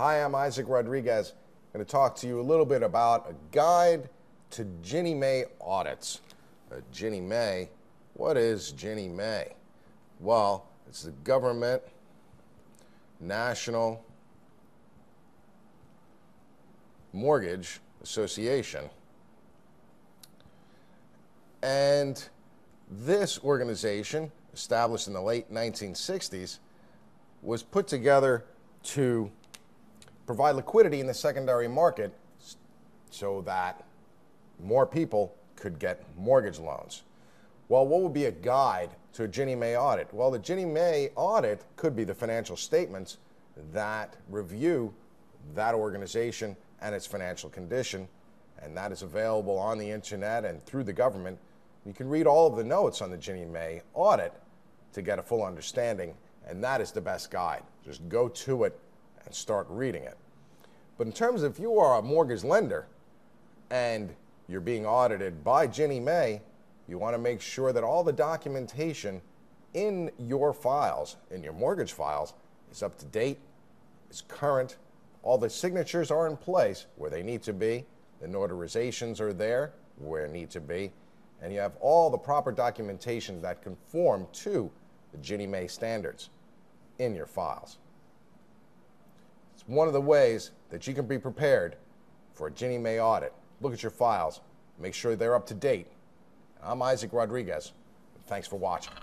Hi, I'm Isaac Rodriguez. I'm going to talk to you a little bit about a guide to Ginnie Mae audits. Uh, Ginnie Mae, what is Ginnie Mae? Well, it's the government national mortgage association. And this organization, established in the late 1960s, was put together to provide liquidity in the secondary market so that more people could get mortgage loans. Well, what would be a guide to a Ginnie Mae audit? Well, the Ginnie Mae audit could be the financial statements that review that organization and its financial condition, and that is available on the internet and through the government. You can read all of the notes on the Ginnie Mae audit to get a full understanding, and that is the best guide. Just go to it and start reading it. But in terms of if you are a mortgage lender and you're being audited by Ginnie Mae, you want to make sure that all the documentation in your files, in your mortgage files, is up to date, is current, all the signatures are in place where they need to be, the notarizations are there where they need to be, and you have all the proper documentation that conform to the Ginnie Mae standards in your files. One of the ways that you can be prepared for a Ginnie Mae audit. Look at your files, make sure they're up to date. I'm Isaac Rodriguez. Thanks for watching.